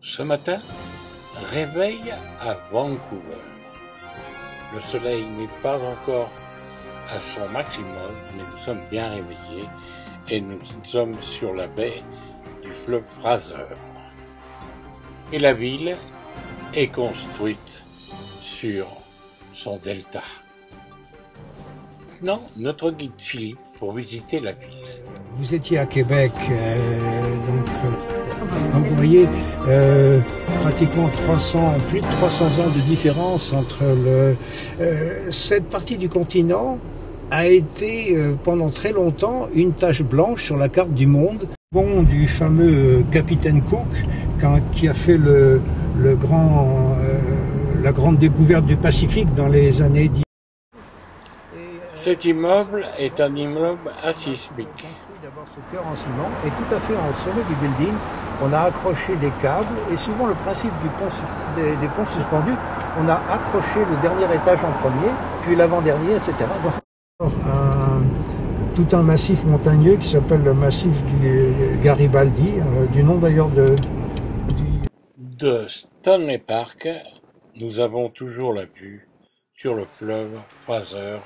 Ce matin, réveil à Vancouver. Le soleil n'est pas encore à son maximum, mais nous sommes bien réveillés et nous sommes sur la baie du fleuve Fraser. Et la ville est construite sur son delta. Maintenant, notre guide Philippe pour visiter la ville. Vous étiez à Québec, euh, voyez euh, pratiquement 300, plus de 300 ans de différence entre le, euh, cette partie du continent a été euh, pendant très longtemps une tache blanche sur la carte du monde. Bon, du fameux capitaine Cook qui a fait le, grand, la grande découverte du Pacifique dans les années 10. Cet immeuble est un immeuble asismique. D'abord ce cœur en ciment et tout à fait en sommet du building, on a accroché des câbles et souvent le principe du pont des, ponts suspendus, on a accroché le dernier étage en premier, puis l'avant-dernier, etc. Tout un massif montagneux qui s'appelle le massif du Garibaldi, euh, du nom d'ailleurs de, du, De Stanley Park, nous avons toujours la vue sur le fleuve Fraser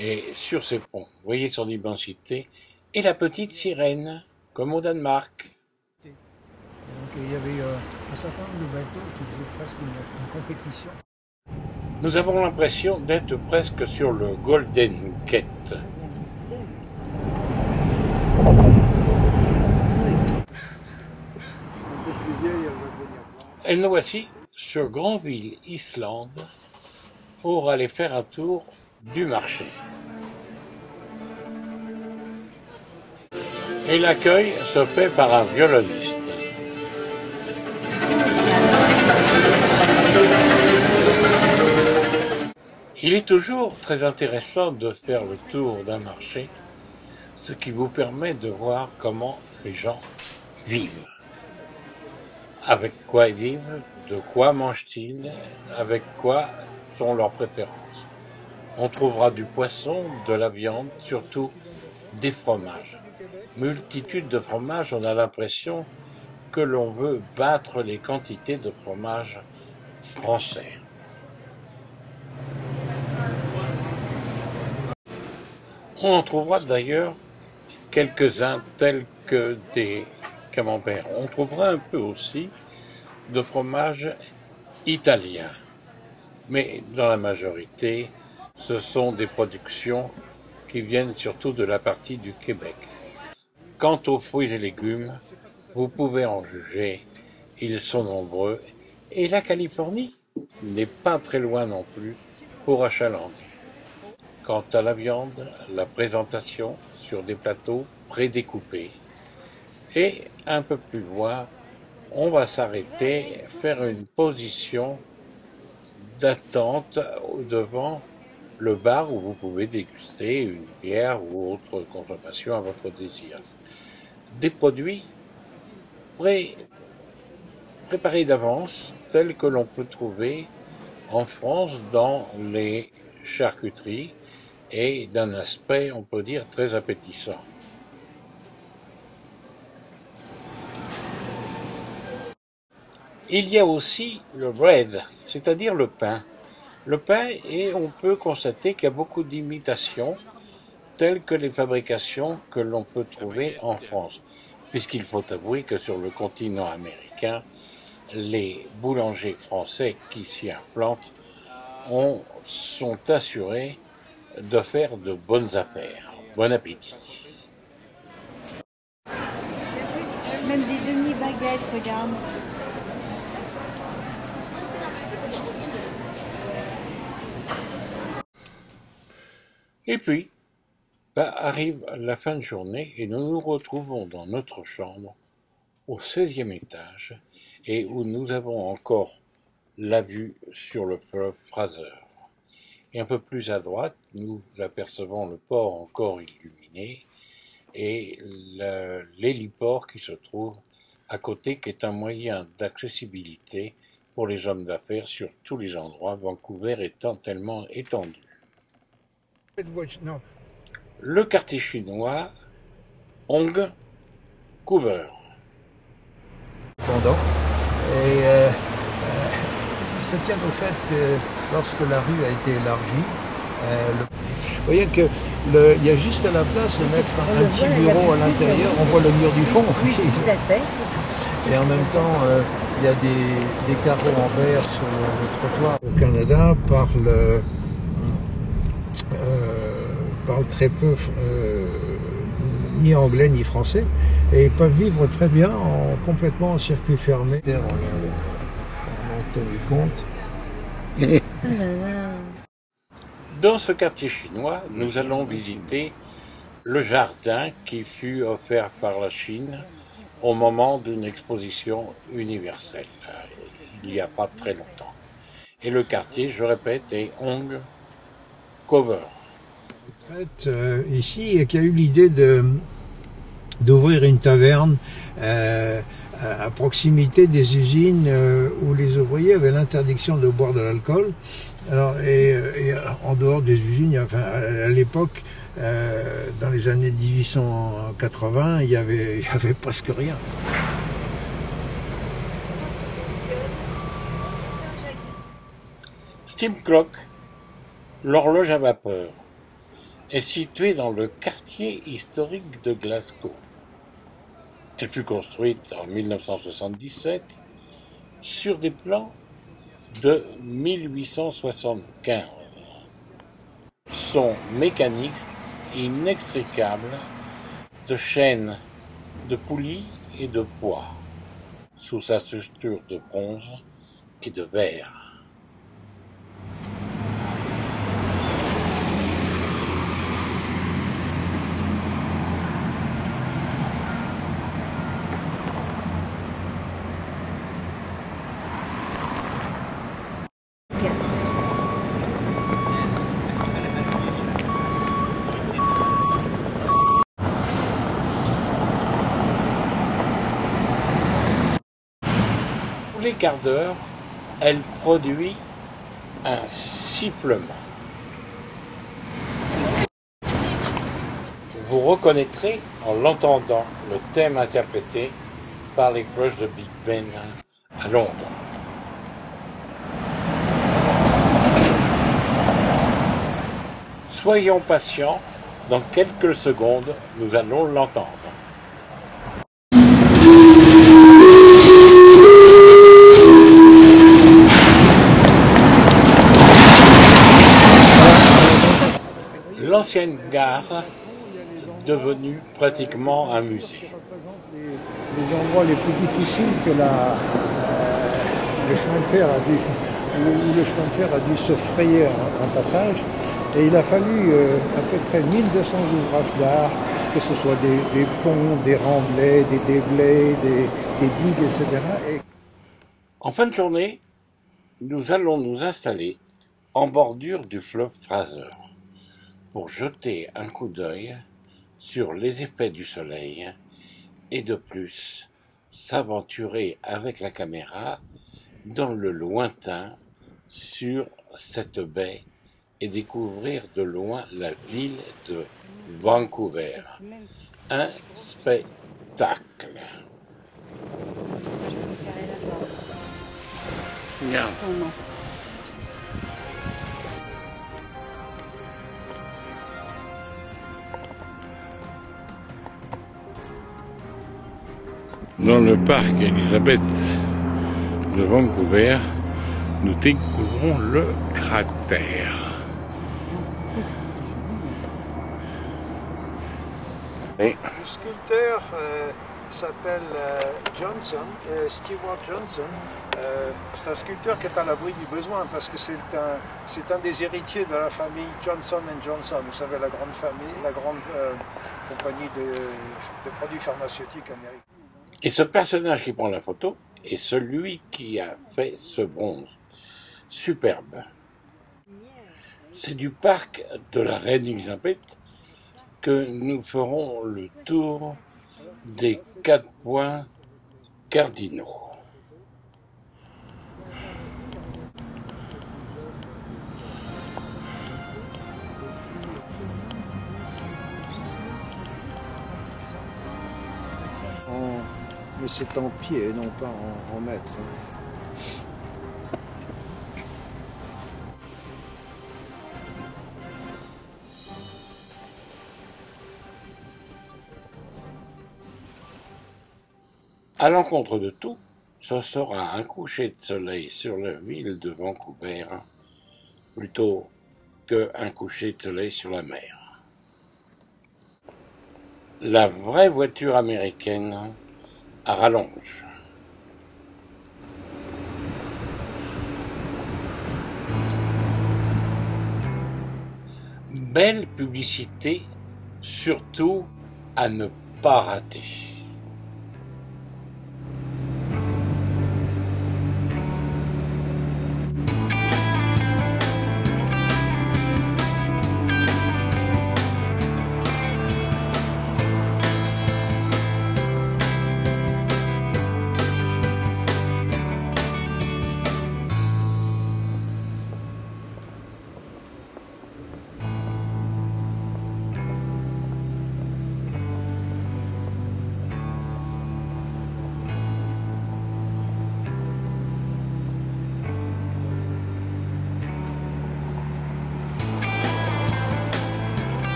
et sur ses ponts. Vous voyez son immensité et la petite sirène, comme au Danemark. Donc, il y avait euh, un certain nombre de bateaux qui faisaient presque une, une compétition. Nous avons l'impression d'être presque sur le Golden Gate. Et nous voici sur Granville Island pour aller faire un tour du marché. Et l'accueil se fait par un violoniste. Il est toujours très intéressant de faire le tour d'un marché, ce qui vous permet de voir comment les gens vivent. Avec quoi ils vivent, de quoi mangent-ils, avec quoi sont leurs préférences. On trouvera du poisson, de la viande, surtout des fromages. Multitude de fromages, on a l'impression que l'on veut battre les quantités de fromages français. On en trouvera d'ailleurs quelques-uns tels que des camemberts. On trouvera un peu aussi de fromage italien. Mais dans la majorité, ce sont des productions qui viennent surtout de la partie du Québec. Quant aux fruits et légumes, vous pouvez en juger, ils sont nombreux et la Californie n'est pas très loin non plus pour achalander. Quant à la viande, la présentation sur des plateaux prédécoupés. Et un peu plus loin, on va s'arrêter, faire une position d'attente devant le bar où vous pouvez déguster une bière ou autre consommation à votre désir. Des produits pré- préparés d'avance, tels que l'on peut trouver en France dans les charcuteries et d'un aspect, on peut dire, très appétissant. Il y a aussi le bread, c'est-à-dire le pain. Le pain, et on peut constater qu'il y a beaucoup d'imitations, telles que les fabrications que l'on peut trouver en France. Puisqu'il faut avouer que sur le continent américain, les boulangers français qui s'y implantent ont, sont assurés de faire de bonnes affaires. Bon appétit. Même des demi-baguettes, regarde. Et puis, arrive la fin de journée et nous nous retrouvons dans notre chambre au 16e étage et où nous avons encore la vue sur le fleuve Fraser. Et un peu plus à droite, nous apercevons le port encore illuminé et l'héliport qui se trouve à côté, qui est un moyen d'accessibilité pour les hommes d'affaires sur tous les endroits, Vancouver étant tellement étendu. Le quartier chinois, Hong pendant. Et euh, euh, ça tient au fait que lorsque la rue a été élargie, euh, le- vous voyez qu'il y a juste à la place de mettre un petit bureau à l'intérieur, on voit le mur du fond. Oui, tout à fait. Et en même temps, euh, il y a des, des carreaux en verre sur le, le trottoir. Le Canada parle, euh, parle très peu euh, ni anglais ni français et ils peuvent vivre très bien en complètement en circuit fermé. On, on a tenu compte. Dans ce quartier chinois, nous allons visiter le jardin qui fut offert par la Chine au moment d'une exposition universelle, il n'y a pas très longtemps. Et le quartier, je répète, est Hong Cover. Euh, ici, et qui a eu l'idée de d'ouvrir une taverne euh, à proximité des usines euh, où les ouvriers avaient l'interdiction de boire de l'alcool. Alors, et, en dehors des usines, enfin, à l'époque, dans les années 1880, il y avait, avait presque rien. Steam Clock, l'horloge à vapeur, est située dans le quartier historique de Glasgow. Elle fut construite en 1977 sur des plans de 1875. Son mécanique inextricable de chaînes, de poulies et de poids, sous sa structure de bronze et de verre. Tous les quarts d'heure, elle produit un sifflement. Vous reconnaîtrez en l'entendant le thème interprété par les cloches de Big Ben à Londres. Soyons patients, dans quelques secondes, nous allons l'entendre. L'ancienne gare devenue pratiquement un musée. les, les endroits les plus difficiles que la, euh, le chemin de fer a dû, où, où le chemin de fer a dû se frayer un, un passage. Et il a fallu euh, à peu près 1200 ouvrages d'art, que ce soit des, des ponts, des remblais, des déblais, des, des digues, etc. Et En fin de journée, nous allons nous installer en bordure du fleuve Fraser pour jeter un coup d'œil sur les effets du soleil et de plus s'aventurer avec la caméra dans le lointain sur cette baie et découvrir de loin la ville de Vancouver. Un spectacle. Dans le parc Elisabeth de Vancouver, nous découvrons le cratère. Et Le sculpteur euh, s'appelle euh, Johnson, euh, Stewart Johnson. Euh, c'est un sculpteur qui est à l'abri du besoin parce que c'est un, c'est un des héritiers de la famille Johnson Johnson. Vous savez, la grande famille, la grande euh, compagnie de, de produits pharmaceutiques américains. Et ce personnage qui prend la photo est celui qui a fait ce bronze. Superbe. C'est du parc de la Reine Elisabeth que nous ferons le tour des quatre points cardinaux. C'est en pied et non pas en, en mètres. À l'encontre de tout, ce sera un coucher de soleil sur la ville de Vancouver plutôt qu'un coucher de soleil sur la mer. La vraie voiture américaine à rallonge. Belle publicité, surtout à ne pas rater.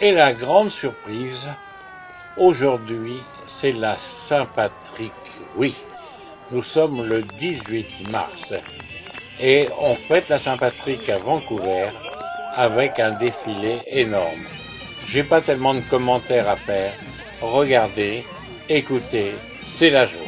Et la grande surprise, aujourd'hui, c'est la Saint-Patrick. Oui, nous sommes le 18 mars et on fête la Saint-Patrick à Vancouver avec un défilé énorme. J'ai pas tellement de commentaires à faire. Regardez, écoutez, c'est la joie.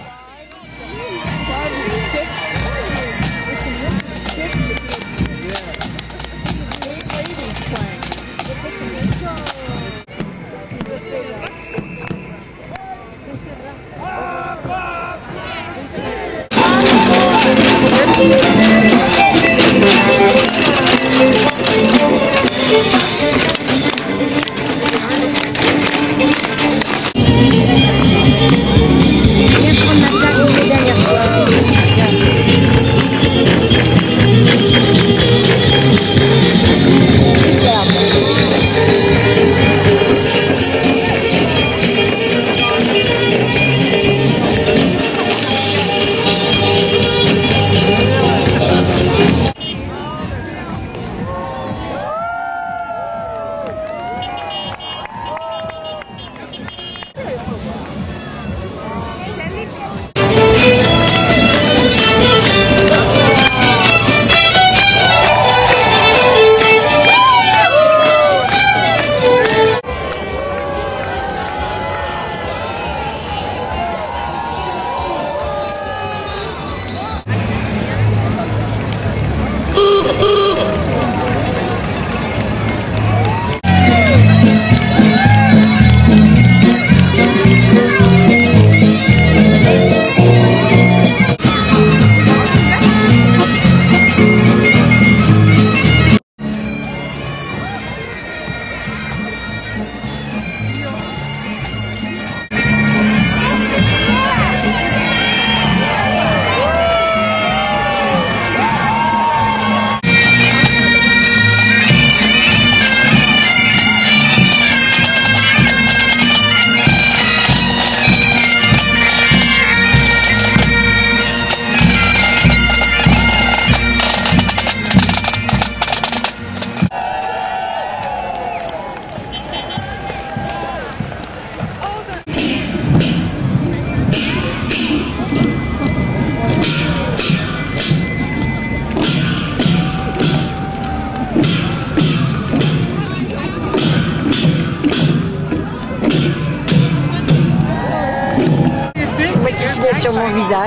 Thank you.